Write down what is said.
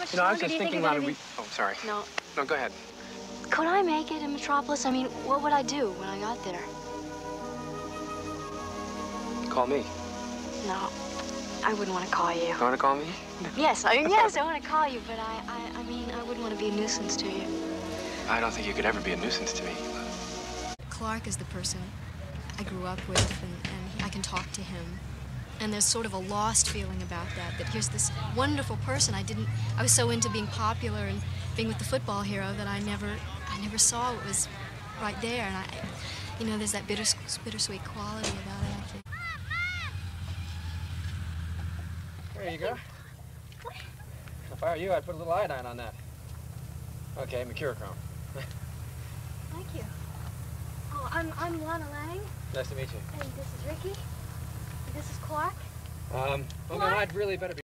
much You know, I longer was do just you thinking think about it. gonna oh, sorry. No. No, go ahead. Could I make it in Metropolis? I mean, what would I do when I got there? Call me. No, I wouldn't want to call you. You want to call me? Yes, I mean, yes, I want to call you, but I, I, I mean, I wouldn't want to be a nuisance to you. I don't think you could ever be a nuisance to me. Clark is the person I grew up with, and, and I can talk to him. And there's sort of a lost feeling about that, that here's this wonderful person. I didn't, I was so into being popular and being with the football hero that I never, I never saw what was right there. And I, you know, there's that bitter, bittersweet quality about it, I think. There you go. If I were you, I'd put a little iodine on that. Okay, mercurochrome. Thank you. Oh, I'm, I'm Lana Lang, Nice to meet you. and this is Ricky. And this is Clark. Um, no, What? I'd really better be.